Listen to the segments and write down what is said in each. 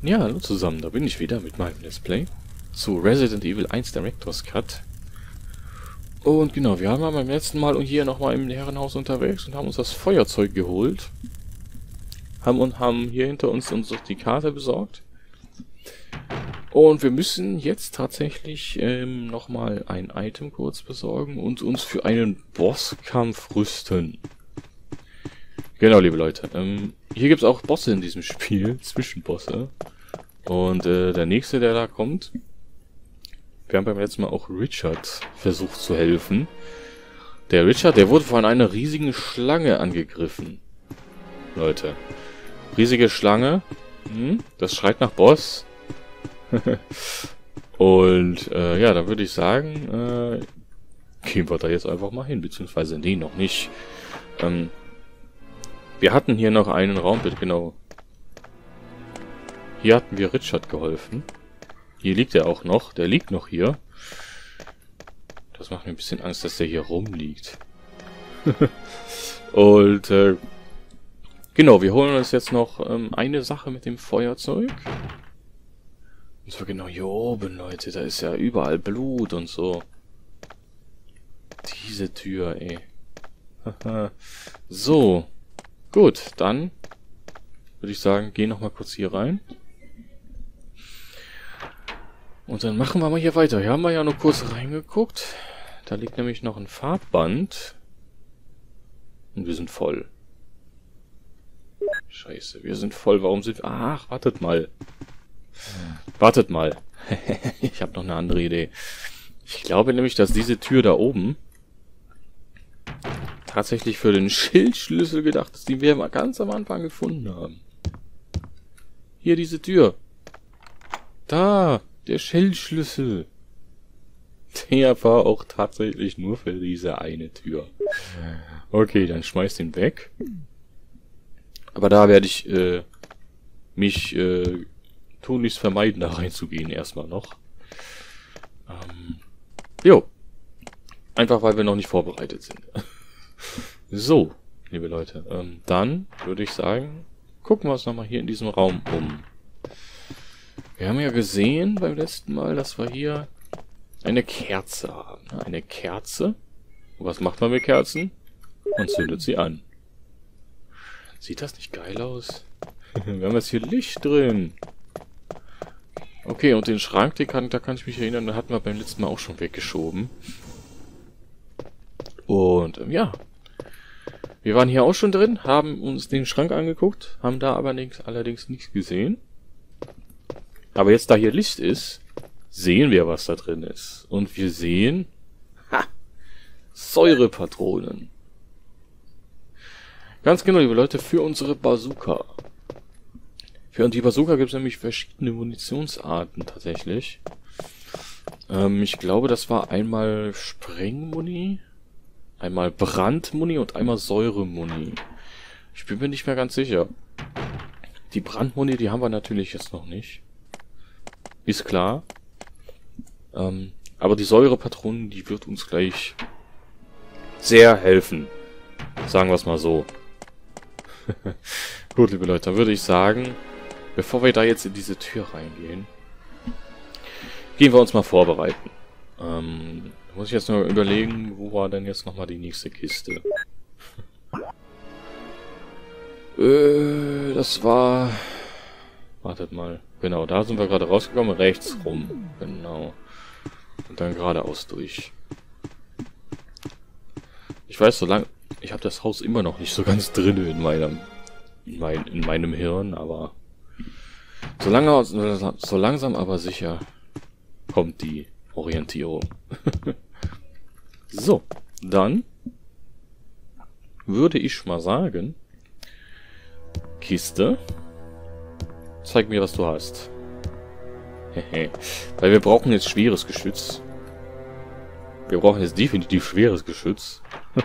Ja, hallo zusammen, da bin ich wieder mit meinem Let's Play zu Resident Evil 1 Director's Cut. Und genau, wir haben beim letzten Mal hier nochmal im Herrenhaus unterwegs und haben uns das Feuerzeug geholt. Haben und haben hier hinter uns uns die Karte besorgt. Und wir müssen jetzt tatsächlich ähm, nochmal ein Item kurz besorgen und uns für einen Bosskampf rüsten. Genau, liebe Leute. Ähm, hier gibt es auch Bosse in diesem Spiel, Zwischenbosse. Und äh, der nächste, der da kommt, wir haben beim letzten Mal auch Richard versucht zu helfen. Der Richard, der wurde von einer riesigen Schlange angegriffen. Leute. Riesige Schlange. Hm, das schreit nach Boss. Und äh, ja, da würde ich sagen, äh, gehen wir da jetzt einfach mal hin. Beziehungsweise, nee, noch nicht. Ähm, wir hatten hier noch einen Raum, bitte, genau. Hier hatten wir Richard geholfen. Hier liegt er auch noch. Der liegt noch hier. Das macht mir ein bisschen Angst, dass der hier rumliegt. Und, äh, genau, wir holen uns jetzt noch ähm, eine Sache mit dem Feuerzeug. Und zwar genau hier oben, Leute. Da ist ja überall Blut und so. Diese Tür, ey. so. Gut, dann würde ich sagen, geh noch mal kurz hier rein. Und dann machen wir mal hier weiter. Hier haben wir ja nur kurz reingeguckt. Da liegt nämlich noch ein Farbband. Und wir sind voll. Scheiße, wir sind voll. Warum sind wir... Ach, wartet mal. Wartet mal. ich habe noch eine andere Idee. Ich glaube nämlich, dass diese Tür da oben tatsächlich für den Schildschlüssel gedacht ist, den wir mal ganz am Anfang gefunden haben. Hier diese Tür. Da, der Schildschlüssel. Der war auch tatsächlich nur für diese eine Tür. Okay, dann schmeiß den weg. Aber da werde ich äh, mich äh, tunlichst vermeiden, da reinzugehen erstmal noch. Ähm, jo. Einfach weil wir noch nicht vorbereitet sind. So, liebe Leute, ähm, dann würde ich sagen, gucken wir uns nochmal hier in diesem Raum um. Wir haben ja gesehen beim letzten Mal, dass wir hier eine Kerze haben. Eine Kerze. Und was macht man mit Kerzen? Und zündet sie an. Sieht das nicht geil aus? wir haben jetzt hier Licht drin. Okay, und den Schrank, den kann, da kann ich mich erinnern, den hatten wir beim letzten Mal auch schon weggeschoben. Und ähm, ja, wir waren hier auch schon drin, haben uns den Schrank angeguckt, haben da aber nix, allerdings nichts gesehen. Aber jetzt, da hier Licht ist, sehen wir, was da drin ist. Und wir sehen, ha, Säurepatronen. Ganz genau, liebe Leute, für unsere Bazooka. Für die Bazooka gibt es nämlich verschiedene Munitionsarten tatsächlich. Ähm, ich glaube, das war einmal Sprengmuni, Einmal Brandmuni und einmal Säuremuni. Ich bin mir nicht mehr ganz sicher. Die Brandmuni, die haben wir natürlich jetzt noch nicht. Ist klar. Ähm, aber die Säurepatronen, die wird uns gleich sehr helfen. Sagen wir es mal so. Gut, liebe Leute, dann würde ich sagen, bevor wir da jetzt in diese Tür reingehen, gehen wir uns mal vorbereiten. Ähm, muss ich jetzt nur überlegen, wo war denn jetzt nochmal die nächste Kiste? äh, das war... Wartet mal. Genau, da sind wir gerade rausgekommen. Rechts rum. Genau. Und dann geradeaus durch. Ich weiß, so lang... Ich habe das Haus immer noch nicht so ganz drin in meinem... In, mein, in meinem Hirn, aber... So, lange, so langsam aber sicher kommt die Orientierung. So, dann würde ich mal sagen, Kiste, zeig mir, was du hast. Weil wir brauchen jetzt schweres Geschütz. Wir brauchen jetzt definitiv schweres Geschütz.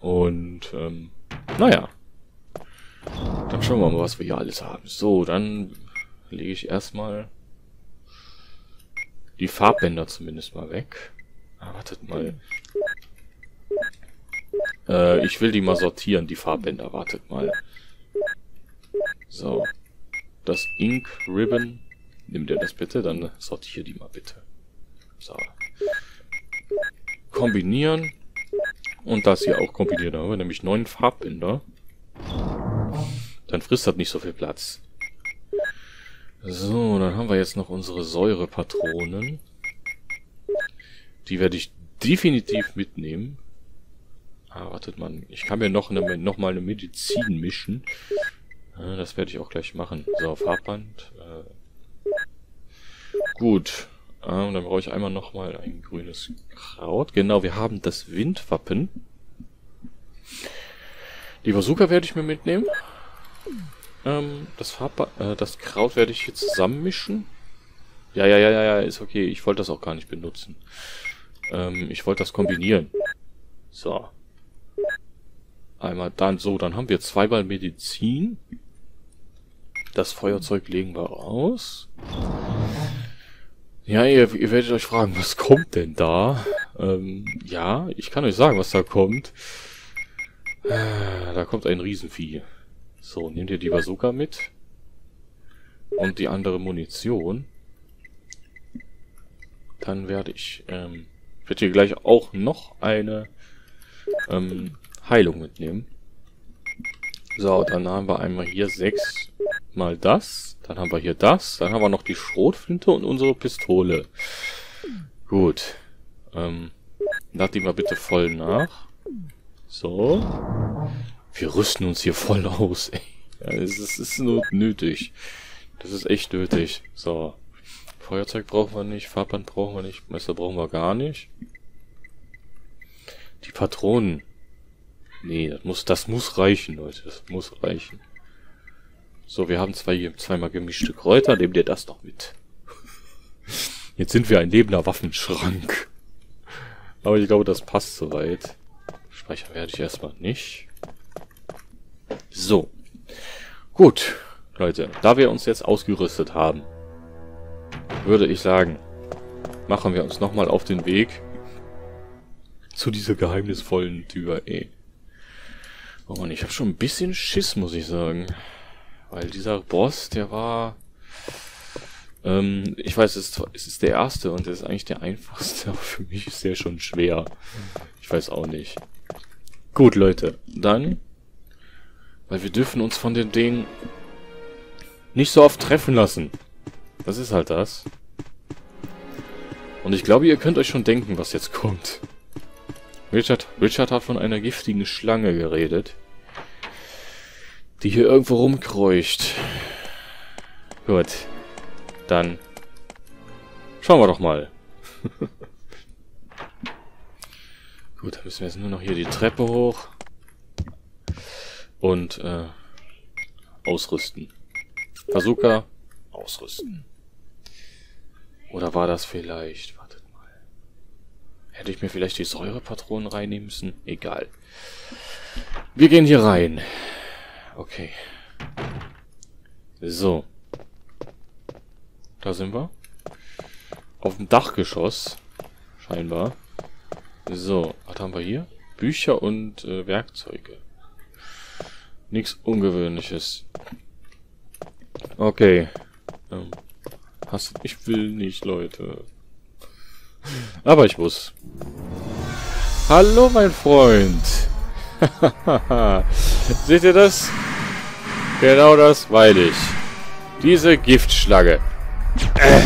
Und, ähm, naja. Dann schauen wir mal, was wir hier alles haben. So, dann lege ich erstmal die Farbbänder zumindest mal weg. Ah, wartet mal. Äh, ich will die mal sortieren, die Farbbänder. Wartet mal. So. das Ink Ribbon. Nimm dir das bitte, dann sortiere die mal bitte. So. Kombinieren. Und das hier auch kombinieren. Da haben wir nämlich neun Farbbinder. Dann frisst das nicht so viel Platz. So, dann haben wir jetzt noch unsere Säurepatronen. Die werde ich definitiv mitnehmen. Ah, wartet mal. Ich kann mir noch, eine, noch mal eine Medizin mischen. Das werde ich auch gleich machen. So, Farbband. Äh, gut. Ah, dann brauche ich einmal noch mal ein grünes Kraut. Genau, wir haben das Windwappen. Die Bazooka werde ich mir mitnehmen. Ähm, das Farb äh, das Kraut werde ich hier zusammenmischen. Ja, ja, ja, ja, ja, ist okay. Ich wollte das auch gar nicht benutzen. Ähm, ich wollte das kombinieren. So. Einmal dann so, dann haben wir zweimal Medizin. Das Feuerzeug legen wir aus. Ja, ihr, ihr werdet euch fragen, was kommt denn da? Ähm, ja, ich kann euch sagen, was da kommt. Äh, da kommt ein Riesenvieh. So, nehmt ihr die Bazooka mit. Und die andere Munition. Dann werde ich, ähm, werde hier gleich auch noch eine, ähm, Heilung mitnehmen. So, dann haben wir einmal hier sechs mal das. Dann haben wir hier das. Dann haben wir noch die Schrotflinte und unsere Pistole. Gut. Ähm, lad die mal bitte voll nach. So. Wir rüsten uns hier voll aus, ey. Ja, es ist nur nötig. Das ist echt nötig. So. Feuerzeug brauchen wir nicht, Farbband brauchen wir nicht, Messer brauchen wir gar nicht. Die Patronen. Nee, das muss, das muss reichen, Leute. Das muss reichen. So, wir haben zwei, zweimal gemischte Kräuter. Nehmt ihr das doch mit. Jetzt sind wir ein lebender Waffenschrank. Aber ich glaube, das passt soweit. Speichern werde ich erstmal nicht. So. Gut, Leute. Da wir uns jetzt ausgerüstet haben, würde ich sagen, machen wir uns nochmal auf den Weg zu dieser geheimnisvollen Tür, ey. Oh Mann, ich habe schon ein bisschen Schiss, muss ich sagen. Weil dieser Boss, der war... Ähm, ich weiß, es ist, es ist der erste und der ist eigentlich der einfachste, aber für mich ist der schon schwer. Ich weiß auch nicht. Gut, Leute, dann... Weil wir dürfen uns von den Dingen nicht so oft treffen lassen. Das ist halt das. Und ich glaube, ihr könnt euch schon denken, was jetzt kommt. Richard, Richard hat von einer giftigen Schlange geredet, die hier irgendwo rumkreucht. Gut, dann schauen wir doch mal. Gut, dann müssen wir jetzt nur noch hier die Treppe hoch und äh, ausrüsten. Bazooka, ausrüsten. Oder war das vielleicht... Hätte ich mir vielleicht die Säurepatronen reinnehmen müssen? Egal. Wir gehen hier rein. Okay. So. Da sind wir. Auf dem Dachgeschoss. Scheinbar. So, was haben wir hier? Bücher und äh, Werkzeuge. Nichts Ungewöhnliches. Okay. Ähm, hast, ich will nicht, Leute. Aber ich muss. Hallo, mein Freund. Seht ihr das? Genau das meine ich. Diese Giftschlange. Äh.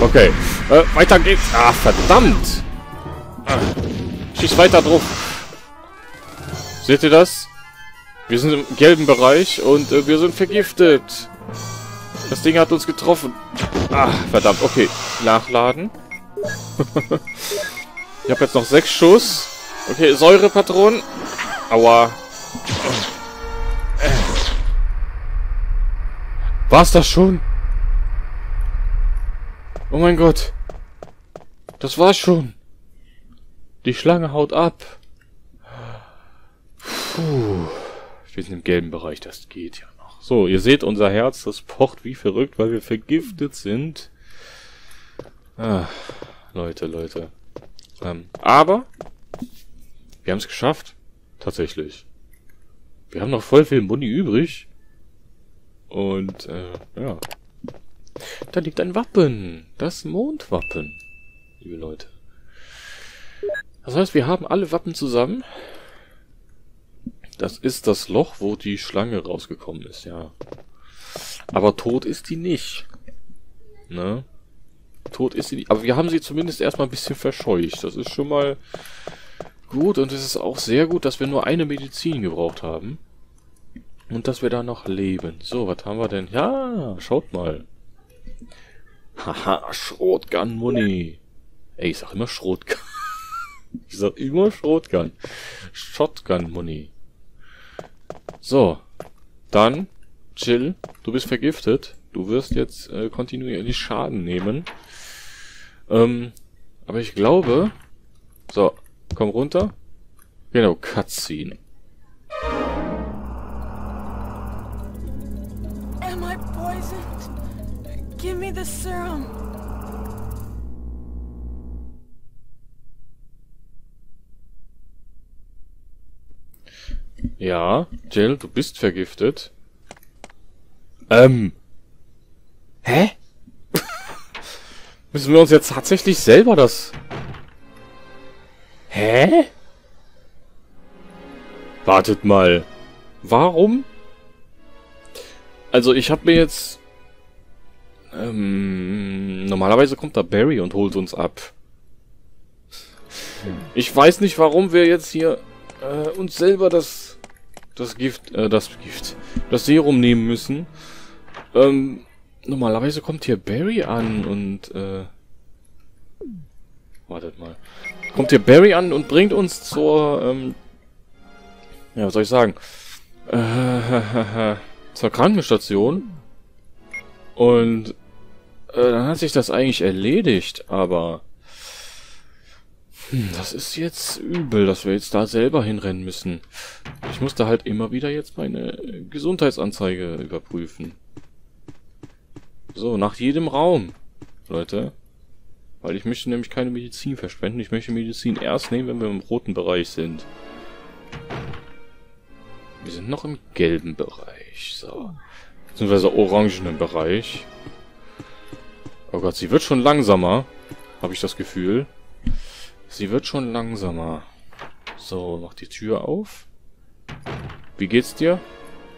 Okay. Äh, weiter geht's. Ah, verdammt. Ah. Schieß weiter drauf. Seht ihr das? Wir sind im gelben Bereich und äh, wir sind vergiftet. Das Ding hat uns getroffen. Ah, verdammt. Okay. Nachladen. ich habe jetzt noch sechs Schuss. Okay, Säurepatronen. Aua. War's das schon? Oh mein Gott. Das war's schon. Die Schlange haut ab. Puh. Wir sind im gelben Bereich, das geht ja noch. So, ihr seht unser Herz, das pocht wie verrückt, weil wir vergiftet sind. Ah, Leute, Leute. Ähm, aber wir haben es geschafft. Tatsächlich. Wir haben noch voll viel Muni übrig. Und, äh, ja. Da liegt ein Wappen. Das Mondwappen. Liebe Leute. Das heißt, wir haben alle Wappen zusammen. Das ist das Loch, wo die Schlange rausgekommen ist, ja. Aber tot ist die nicht. Ne? Tot ist sie nicht. Aber wir haben sie zumindest erstmal ein bisschen verscheucht. Das ist schon mal gut. Und es ist auch sehr gut, dass wir nur eine Medizin gebraucht haben. Und dass wir da noch leben. So, was haben wir denn? Ja, schaut mal. Haha, Schrotgun Money. Ey, ich sag immer Schrotgun. ich sag immer Schrotgun. Shotgun Money. So. Dann, chill. Du bist vergiftet. Du wirst jetzt äh, kontinuierlich Schaden nehmen. Ähm, aber ich glaube... So, komm runter. Genau, Cutscene. Am I poisoned? Give me the serum. Ja, Jill, du bist vergiftet. Ähm. Hä? Müssen wir uns jetzt tatsächlich selber das... Hä? Wartet mal. Warum? Also ich habe mir jetzt... Ähm, normalerweise kommt da Barry und holt uns ab. Ich weiß nicht, warum wir jetzt hier äh, uns selber das das Gift, äh, das Gift, das Serum nehmen müssen. Ähm, normalerweise kommt hier Barry an und äh, wartet mal, kommt hier Barry an und bringt uns zur, ähm, ja, was soll ich sagen, äh, zur Krankenstation und äh, dann hat sich das eigentlich erledigt, aber hm, das ist jetzt übel, dass wir jetzt da selber hinrennen müssen. Ich musste halt immer wieder jetzt meine Gesundheitsanzeige überprüfen. So, nach jedem Raum, Leute. Weil ich möchte nämlich keine Medizin verschwenden. Ich möchte Medizin erst nehmen, wenn wir im roten Bereich sind. Wir sind noch im gelben Bereich. So. Beziehungsweise orangenen Bereich. Oh Gott, sie wird schon langsamer. Habe ich das Gefühl. Sie wird schon langsamer. So, mach die Tür auf. Wie geht's dir?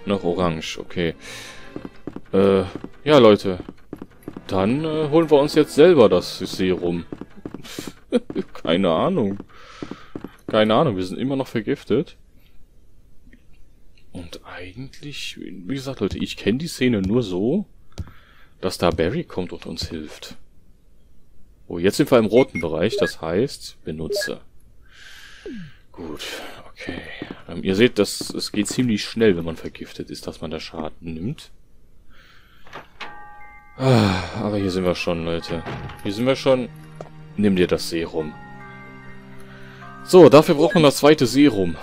Noch orange, okay. Äh, ja, Leute. Dann äh, holen wir uns jetzt selber das Serum. Keine Ahnung. Keine Ahnung, wir sind immer noch vergiftet. Und eigentlich, wie gesagt, Leute, ich kenne die Szene nur so, dass da Barry kommt und uns hilft. Oh, jetzt sind wir im roten Bereich, das heißt, benutze. Gut, okay. Ähm, ihr seht, dass es geht ziemlich schnell, wenn man vergiftet ist, dass man da Schaden nimmt. Ah, aber hier sind wir schon, Leute. Hier sind wir schon. Nimm dir das Serum. So, dafür braucht man das zweite Serum.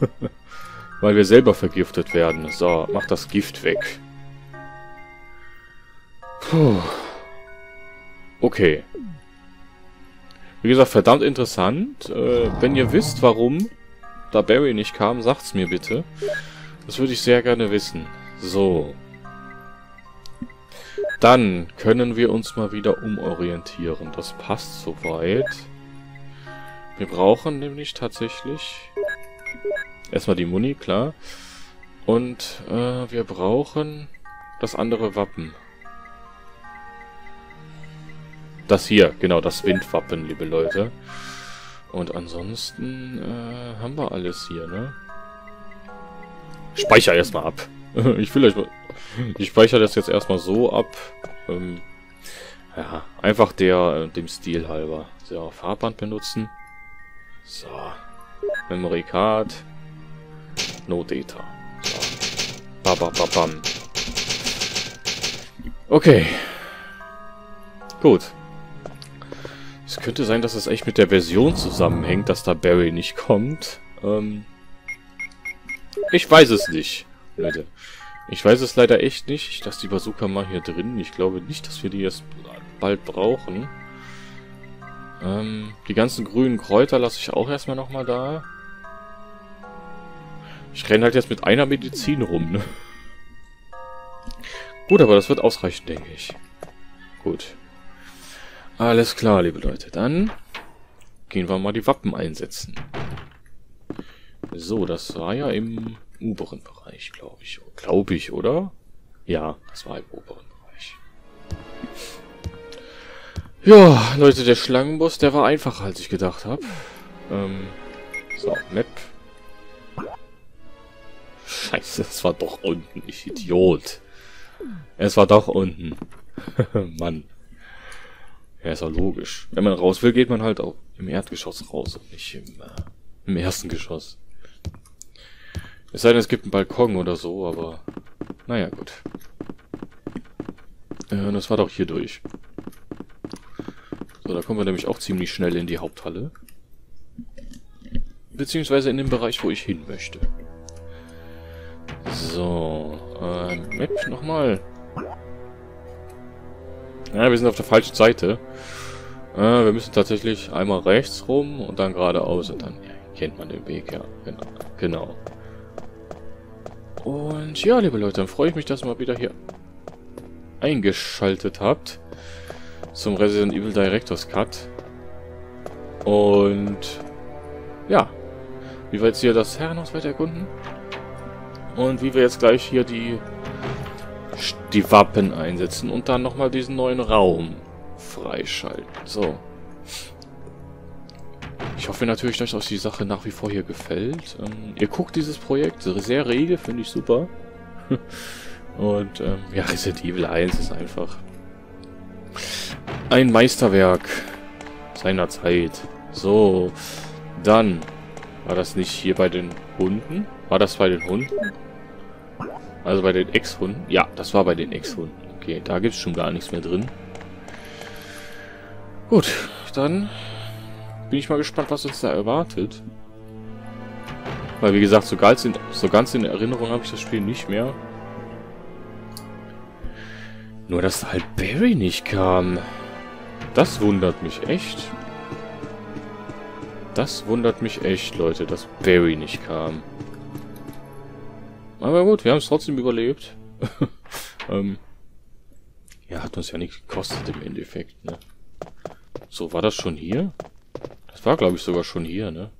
Weil wir selber vergiftet werden. So, mach das Gift weg. Puh. Okay. Wie gesagt, verdammt interessant. Äh, wenn ihr wisst, warum da Barry nicht kam, sagt's mir bitte. Das würde ich sehr gerne wissen. So. Dann können wir uns mal wieder umorientieren. Das passt soweit. Wir brauchen nämlich tatsächlich erstmal die Muni, klar. Und äh, wir brauchen das andere Wappen. Das hier, genau, das Windwappen, liebe Leute. Und ansonsten äh, haben wir alles hier, ne? Speicher erstmal ab. ich will euch mal... Ich speichere das jetzt erstmal so ab. Ähm, ja, einfach der, äh, dem Stil halber. So, Farbband benutzen. So. Memory Card. No Data. So. Babababam. Okay. Gut. Es könnte sein, dass es echt mit der Version zusammenhängt, dass da Barry nicht kommt. Ähm ich weiß es nicht, Leute. Ich weiß es leider echt nicht. Ich lasse die Bazooka mal hier drin. Ich glaube nicht, dass wir die jetzt bald brauchen. Ähm, die ganzen grünen Kräuter lasse ich auch erstmal nochmal da. Ich renne halt jetzt mit einer Medizin rum, ne? Gut, aber das wird ausreichen, denke ich. Gut. Alles klar, liebe Leute. Dann gehen wir mal die Wappen einsetzen. So, das war ja im oberen Bereich, glaube ich. Glaube ich, oder? Ja, das war im oberen Bereich. Ja, Leute, der Schlangenboss, der war einfacher, als ich gedacht habe. Ähm, so, Map. Scheiße, es war doch unten, ich Idiot. Es war doch unten. Mann. Ja, ist auch logisch. Wenn man raus will, geht man halt auch im Erdgeschoss raus und nicht im, äh, im ersten Geschoss. Es sei denn, es gibt einen Balkon oder so, aber... Naja, gut. Äh, das war doch hier durch. So, da kommen wir nämlich auch ziemlich schnell in die Haupthalle. Beziehungsweise in den Bereich, wo ich hin möchte. So, äh, Map nochmal. Ja, wir sind auf der falschen Seite. Äh, wir müssen tatsächlich einmal rechts rum und dann geradeaus und dann ja, kennt man den Weg, ja. Genau. genau. Und ja, liebe Leute, dann freue ich mich, dass ihr mal wieder hier eingeschaltet habt zum Resident Evil Director's Cut. Und ja, wie wir jetzt hier das Herrenhaus weiter erkunden. Und wie wir jetzt gleich hier die die Wappen einsetzen und dann nochmal diesen neuen Raum freischalten. So. Ich hoffe natürlich, dass euch die Sache nach wie vor hier gefällt. Ähm, ihr guckt dieses Projekt sehr rege, finde ich super. Und ähm, ja, Resident Evil 1 ist einfach ein Meisterwerk seiner Zeit. So, dann war das nicht hier bei den Hunden? War das bei den Hunden? Also bei den Ex-Hunden? Ja, das war bei den Ex-Hunden. Okay, da gibt es schon gar nichts mehr drin. Gut, dann bin ich mal gespannt, was uns da erwartet. Weil, wie gesagt, so ganz in, so ganz in Erinnerung habe ich das Spiel nicht mehr. Nur, dass halt Barry nicht kam. Das wundert mich echt. Das wundert mich echt, Leute, dass Barry nicht kam. Aber gut, wir haben es trotzdem überlebt. ähm, ja, hat uns ja nichts gekostet im Endeffekt, ne? So, war das schon hier? Das war, glaube ich, sogar schon hier, ne?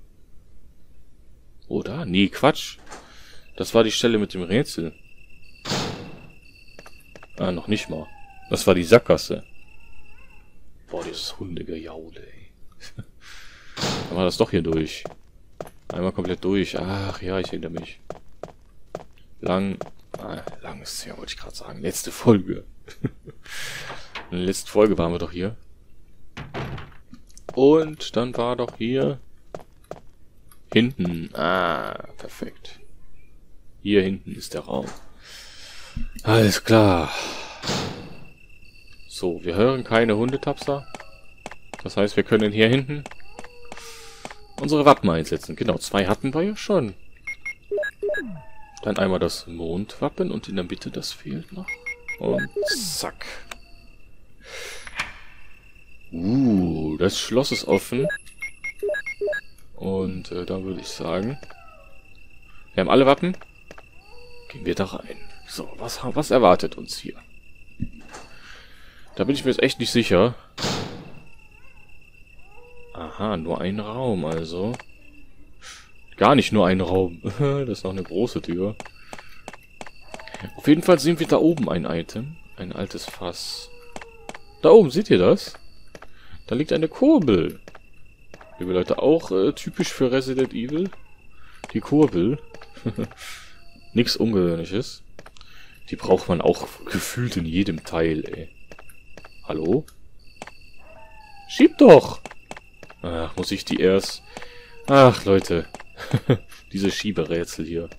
Oder? Nee, Quatsch. Das war die Stelle mit dem Rätsel. Ah, noch nicht mal. Das war die Sackgasse. Boah, dieses Hundegejaule, ey. Dann war das doch hier durch. Einmal komplett durch. Ach ja, ich erinnere mich. Lang. Ah, lang ist ja, wollte ich gerade sagen. Letzte Folge. In der letzten Folge waren wir doch hier. Und dann war doch hier hinten. Ah, perfekt. Hier hinten ist der Raum. Alles klar. So, wir hören keine Hundetapser. Das heißt, wir können hier hinten unsere Wappen einsetzen. Genau, zwei hatten wir ja schon. Dann einmal das Mondwappen und in der Mitte, das fehlt noch. Und zack. Uh, das Schloss ist offen. Und äh, da würde ich sagen, wir haben alle Wappen. Gehen wir da rein. So, was, was erwartet uns hier? Da bin ich mir jetzt echt nicht sicher. Aha, nur ein Raum also. Gar nicht nur ein Raum. das ist noch eine große Tür. Auf jeden Fall sehen wir da oben ein Item. Ein altes Fass. Da oben, seht ihr das? Da liegt eine Kurbel. Liebe Leute, auch äh, typisch für Resident Evil. Die Kurbel. Nichts Ungewöhnliches. Die braucht man auch gefühlt in jedem Teil, ey. Hallo? Schieb doch! Ach, muss ich die erst... Ach, Leute. Diese Schieberätsel hier.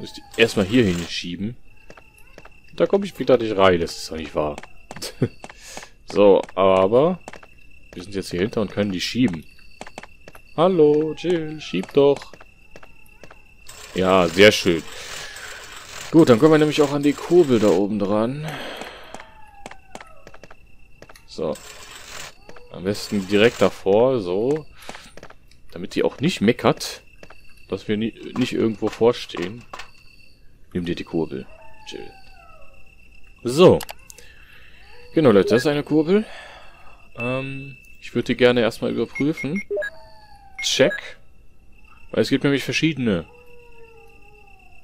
Muss ich die erstmal hier hinschieben. Da komme ich wieder nicht rein, das ist doch nicht wahr. so, aber... Wir sind jetzt hier hinter und können die schieben. Hallo, Jill, schieb doch. Ja, sehr schön. Gut, dann kommen wir nämlich auch an die Kurbel da oben dran. So. Am besten direkt davor, so. Damit die auch nicht meckert, dass wir nie, nicht irgendwo vorstehen. Nimm dir die Kurbel, Jill. So. Genau, Leute, das ist eine Kurbel. Ähm, ich würde die gerne erstmal überprüfen. Check. Weil es gibt nämlich verschiedene.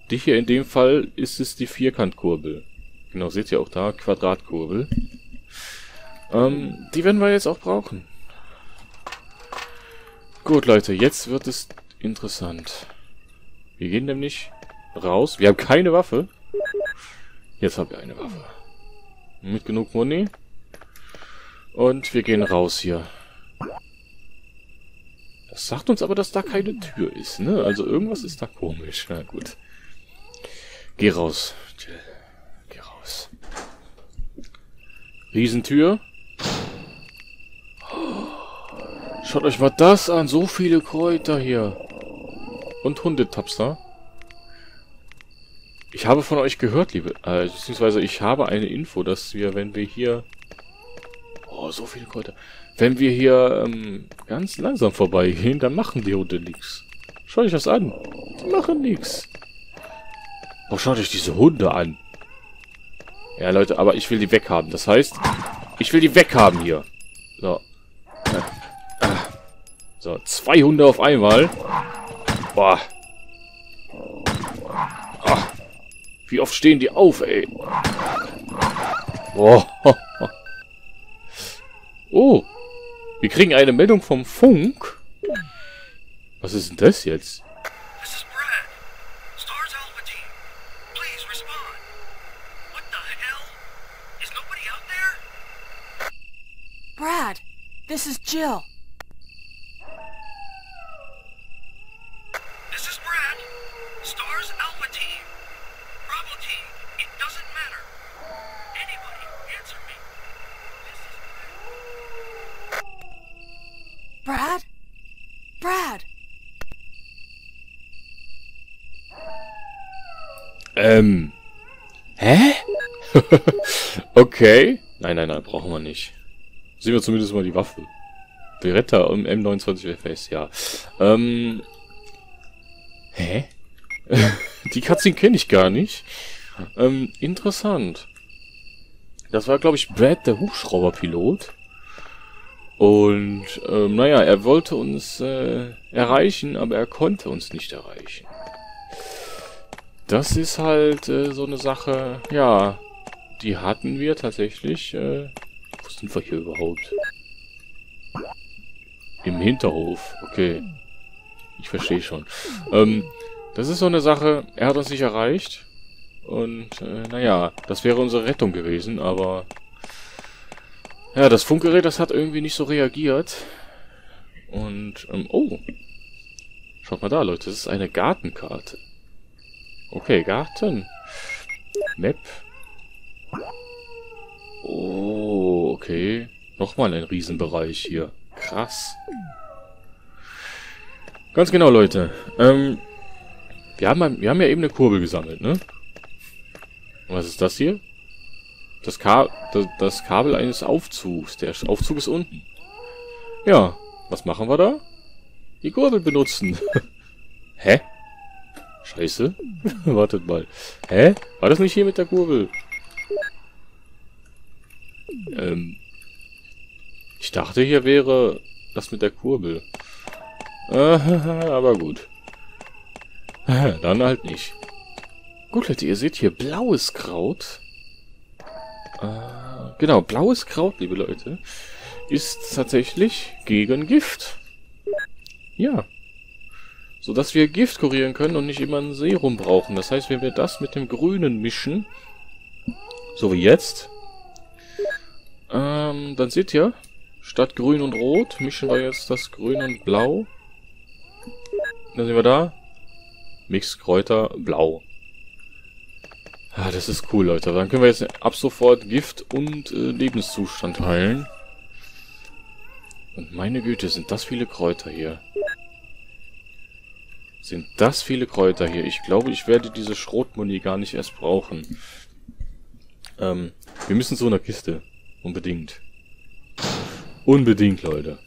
Die hier in dem Fall ist es die Vierkantkurbel. Genau, seht ihr auch da, Quadratkurbel. Ähm, die werden wir jetzt auch brauchen. Gut, Leute, jetzt wird es interessant. Wir gehen nämlich raus. Wir haben keine Waffe. Jetzt haben wir eine Waffe. Mit genug Money. Und wir gehen raus hier. Das sagt uns aber, dass da keine Tür ist, ne? Also irgendwas ist da komisch. Na gut. Geh raus, Jill. Geh raus. Riesentür. Schaut euch mal das an. So viele Kräuter hier. Und Hundetapster. Ich habe von euch gehört, liebe... Äh, beziehungsweise ich habe eine Info, dass wir, wenn wir hier... Oh, so viele Kräuter. Wenn wir hier ähm, ganz langsam vorbeigehen, dann machen die Hunde nichts. Schaut euch das an. Die machen nichts. Oh, schaut euch diese Hunde an. Ja, Leute, aber ich will die weghaben. Das heißt, ich will die weghaben hier. So. So, zwei Hunde auf einmal. Boah. Wie oft stehen die auf, ey? Boah. Oh. Wir kriegen eine Meldung vom Funk. Was ist denn das jetzt? This is Brad. Stars Alpha Team. Please respond. What the hell? Is nobody out there? Brad, this is Jill. This is Brad. Stars Alpha Team. Bravo Team. It doesn't matter. Anybody, answer me. This is Brad? Brad! Ähm. Hä? okay. Nein, nein, nein, brauchen wir nicht. Sehen wir zumindest mal die Waffe. Beretta im M29 FS, ja. Ähm. Hä? die Cutscene kenne ich gar nicht. Ähm, interessant. Das war, glaube ich, Brad, der Hubschrauberpilot. Und, ähm, naja, er wollte uns äh, erreichen, aber er konnte uns nicht erreichen. Das ist halt äh, so eine Sache, ja, die hatten wir tatsächlich. Äh, wo sind wir hier überhaupt? Im Hinterhof, okay. Ich verstehe schon. Ähm, das ist so eine Sache, er hat uns nicht erreicht. Und, äh, naja, das wäre unsere Rettung gewesen, aber... Ja, das Funkgerät, das hat irgendwie nicht so reagiert. Und, ähm, oh. Schaut mal da, Leute, das ist eine Gartenkarte. Okay, Garten. Map. Oh, okay. Nochmal ein Riesenbereich hier. Krass. Ganz genau, Leute. Ähm, wir haben, wir haben ja eben eine Kurbel gesammelt, ne? Und was ist das hier? Das, Ka das, das Kabel eines Aufzugs. Der Aufzug ist unten. Ja, was machen wir da? Die Kurbel benutzen. Hä? Scheiße. Wartet mal. Hä? War das nicht hier mit der Kurbel? Ähm. Ich dachte, hier wäre das mit der Kurbel. aber gut. Dann halt nicht. Gut, Leute, ihr seht hier blaues Kraut. Äh, genau, blaues Kraut, liebe Leute, ist tatsächlich gegen Gift. Ja. So dass wir Gift kurieren können und nicht immer ein Serum brauchen. Das heißt, wenn wir das mit dem Grünen mischen, so wie jetzt, ähm, dann seht ihr, statt Grün und Rot mischen wir jetzt das Grün und Blau. Dann sehen wir da, Mix Kräuter Blau. Ah, das ist cool, Leute. Dann können wir jetzt ab sofort Gift und äh, Lebenszustand heilen. Und meine Güte, sind das viele Kräuter hier. Sind das viele Kräuter hier. Ich glaube, ich werde diese Schrotmuni gar nicht erst brauchen. Ähm, wir müssen zu einer Kiste. Unbedingt. Unbedingt, Leute.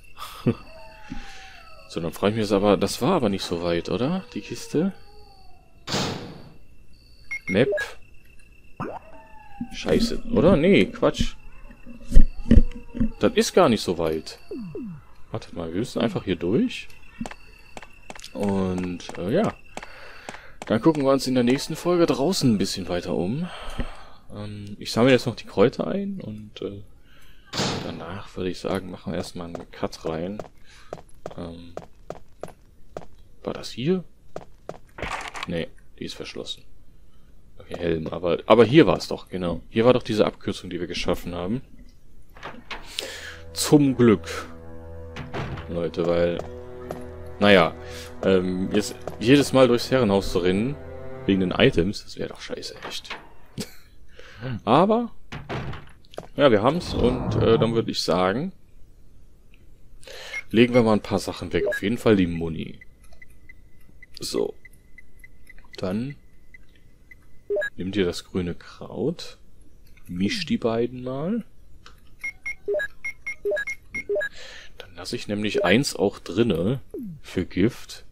so, dann frage ich mich jetzt aber... Das war aber nicht so weit, oder? Die Kiste? Map. Scheiße, oder? Nee, Quatsch. Das ist gar nicht so weit. Wartet mal, wir müssen einfach hier durch. Und, äh, ja. Dann gucken wir uns in der nächsten Folge draußen ein bisschen weiter um. Ähm, ich sammle jetzt noch die Kräuter ein und äh, danach würde ich sagen, machen wir erstmal einen Cut rein. Ähm, war das hier? Nee, die ist verschlossen. Okay, Helm, aber, aber hier war es doch, genau. Hier war doch diese Abkürzung, die wir geschaffen haben. Zum Glück. Leute, weil... Naja, ähm, jetzt jedes Mal durchs Herrenhaus zu rennen, wegen den Items, das wäre doch scheiße, echt. aber, ja, wir haben's und äh, dann würde ich sagen, legen wir mal ein paar Sachen weg. Auf jeden Fall die Muni. So. Dann nimmt ihr das grüne Kraut, mischt die beiden mal. Dann lasse ich nämlich eins auch drinne für Gift.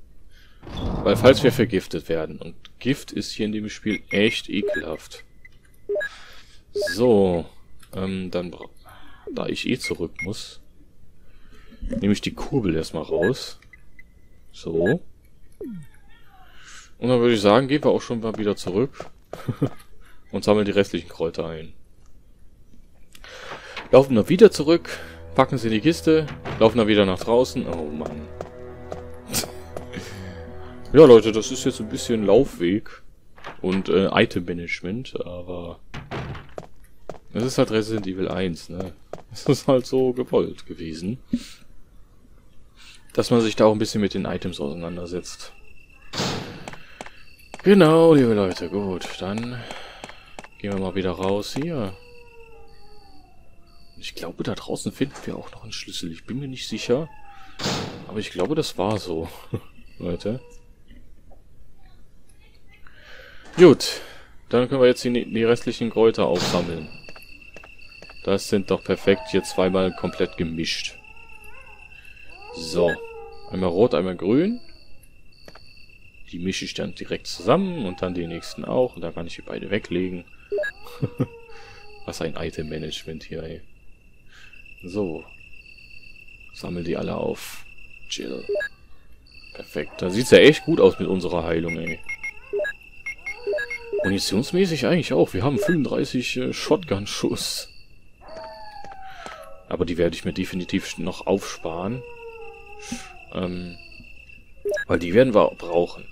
Weil falls wir vergiftet werden. Und Gift ist hier in dem Spiel echt ekelhaft. So. Ähm, dann, da ich eh zurück muss, nehme ich die Kurbel erstmal raus. So. Und dann würde ich sagen, gehen wir auch schon mal wieder zurück. und sammeln die restlichen Kräuter ein. Laufen dann wieder zurück, packen sie in die Kiste, laufen dann wieder nach draußen. Oh Mann. ja, Leute, das ist jetzt ein bisschen Laufweg und äh, Item-Management, aber es ist halt Resident Evil 1, ne? Es ist halt so gewollt gewesen, dass man sich da auch ein bisschen mit den Items auseinandersetzt. Genau, liebe Leute, gut, dann gehen wir mal wieder raus hier. Ich glaube, da draußen finden wir auch noch einen Schlüssel. Ich bin mir nicht sicher. Aber ich glaube, das war so. Leute. Gut. Dann können wir jetzt die, die restlichen Kräuter aufsammeln. Das sind doch perfekt hier zweimal komplett gemischt. So. Einmal rot, einmal grün. Die mische ich dann direkt zusammen und dann die nächsten auch. Und dann kann ich die beide weglegen. Was ein Item-Management hier, ey. So. Sammel die alle auf. Chill. Perfekt. Da sieht's ja echt gut aus mit unserer Heilung, ey. Munitionsmäßig eigentlich auch. Wir haben 35 äh, Shotgun-Schuss. Aber die werde ich mir definitiv noch aufsparen. Ähm, weil die werden wir brauchen.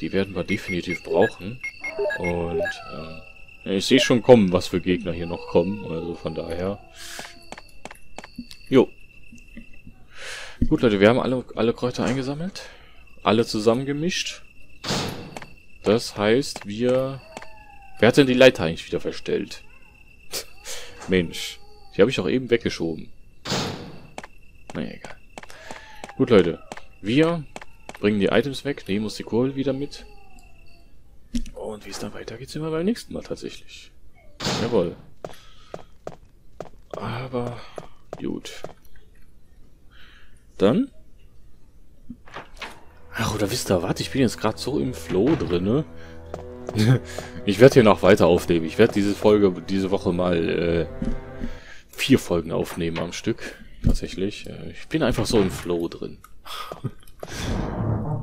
Die werden wir definitiv brauchen. Und äh, ich sehe schon kommen, was für Gegner hier noch kommen. Also von daher. Jo. Gut, Leute, wir haben alle, alle Kräuter eingesammelt. Alle zusammengemischt. Das heißt, wir... Wer hat denn die Leiter eigentlich wieder verstellt? Mensch. Die habe ich auch eben weggeschoben. Naja, egal. Gut, Leute. Wir bringen die Items weg, nehmen uns die Kurbel wieder mit. Und wie es dann weitergeht, sehen wir beim nächsten Mal tatsächlich. Jawohl. Aber gut. Dann? Ach, oder wisst ihr, warte, ich bin jetzt gerade so im Flow drinne. ich werde hier noch weiter aufnehmen. Ich werde diese Folge, diese Woche mal äh, vier Folgen aufnehmen am Stück. Tatsächlich. Äh, ich bin einfach so im Flow drin.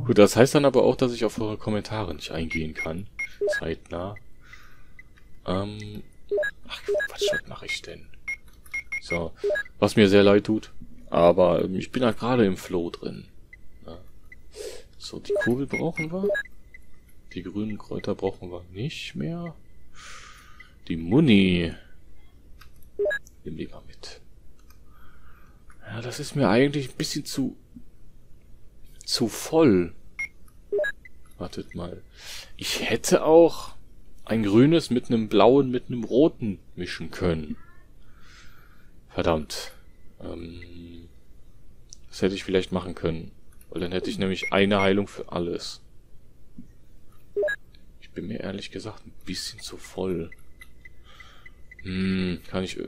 Gut, das heißt dann aber auch, dass ich auf eure Kommentare nicht eingehen kann. Zeitnah. Ähm. Ach, was mache ich denn? So. Was mir sehr leid tut. Aber ähm, ich bin halt gerade im Flow drin. Ja. So, die Kurbel brauchen wir. Die grünen Kräuter brauchen wir nicht mehr. Die Muni. Nimm die mal mit. Ja, das ist mir eigentlich ein bisschen zu... zu voll. Wartet mal. Ich hätte auch ein grünes mit einem blauen, mit einem roten mischen können. Verdammt. Ähm, das hätte ich vielleicht machen können. Weil dann hätte ich nämlich eine Heilung für alles. Ich bin mir ehrlich gesagt ein bisschen zu voll. Hm, kann ich...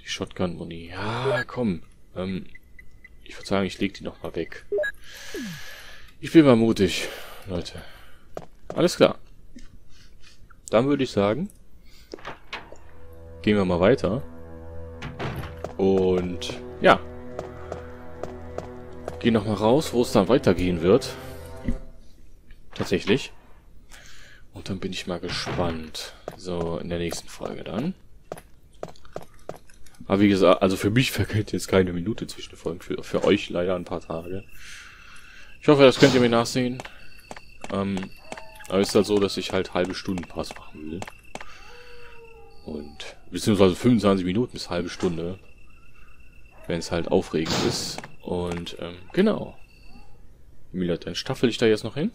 Die Shotgun-Muni. Ja, komm. Ähm, ich würde sagen, ich leg die nochmal weg. Ich bin mal mutig, Leute. Alles klar. dann würde ich sagen, gehen wir mal weiter. Und ja, gehen noch mal raus, wo es dann weitergehen wird. Tatsächlich. Und dann bin ich mal gespannt. So, in der nächsten Folge dann. Aber wie gesagt, also für mich vergeht jetzt keine Minute zwischen den Folgen. Für, für euch leider ein paar Tage. Ich hoffe, das könnt ihr mir nachsehen. Ähm, aber ist halt so, dass ich halt halbe Stunden Pass machen will. Und, beziehungsweise 25 Minuten bis halbe Stunde. Wenn es halt aufregend ist. Und, ähm, genau. Emilia, dann staffel ich da jetzt noch hin.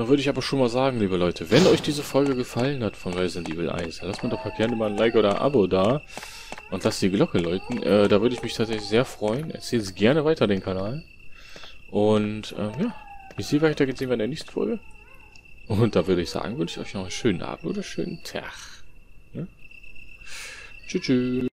Dann würde ich aber schon mal sagen, liebe Leute, wenn euch diese Folge gefallen hat von Resident Evil 1, dann lasst mir doch mal gerne mal ein Like oder ein Abo da und lasst die Glocke läuten. Äh, da würde ich mich tatsächlich sehr freuen. Erzählt gerne weiter den Kanal. Und äh, ja, es hier weitergeht, sehen wir in der nächsten Folge. Und da würde ich sagen, wünsche ich euch noch einen schönen Abend oder schönen Tag. Ja? Tschüss. tschüss.